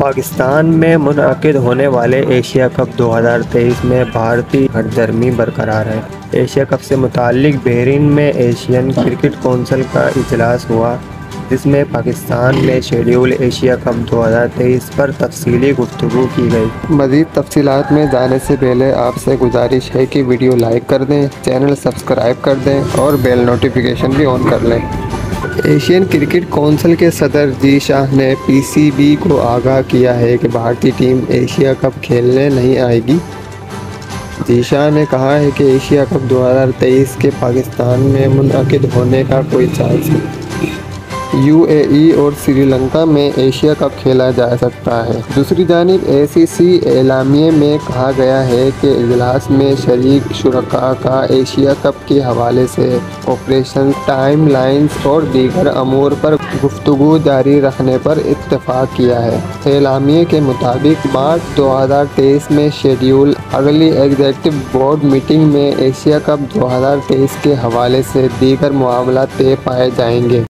पाकिस्तान में मुनद होने वाले एशिया कप 2023 में भारतीय हरदर्मी बरकरार है। एशिया कप से मुतल बहरीन में एशियन क्रिकेट कौंसिल का इजलास हुआ, जिसमें पाकिस्तान में शेड्यूल एशिया कप 2023 पर तफसीली गुफ्तु की गई। मज़ीद तफसीत में जाने से पहले आपसे गुजारिश है कि वीडियो लाइक कर दें, चैनल सब्सक्राइब कर दें और बेल नोटिफिकेशन भी ऑन कर लें। एशियन क्रिकेट काउंसिल के सदर जी शाह ने पीसीबी को आगाह किया है कि भारतीय टीम एशिया कप खेलने नहीं आएगी। जी शाह ने कहा है कि एशिया कप 2023 के पाकिस्तान में मुनद होने का कोई चांस नहीं। यूएई और श्रीलंका में एशिया कप खेला जा सकता है। दूसरी जानब एसीसी एलामिया में कहा गया है कि इजलास में शरीक शुरा का एशिया कप के हवाले से ऑपरेशन टाइम लाइन्स और दीगर अमूर पर गुफ्तु जारी रखने पर इतफाक़ किया है। एलामिया के मुताबिक मार्च 2023 में शेड्यूल अगली एग्जेक्टिव बोर्ड मीटिंग में एशिया कप 2023 के हवाले से दीगर मामला तय पाए जाएँगे।